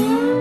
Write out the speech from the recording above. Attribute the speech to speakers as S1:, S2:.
S1: Bye.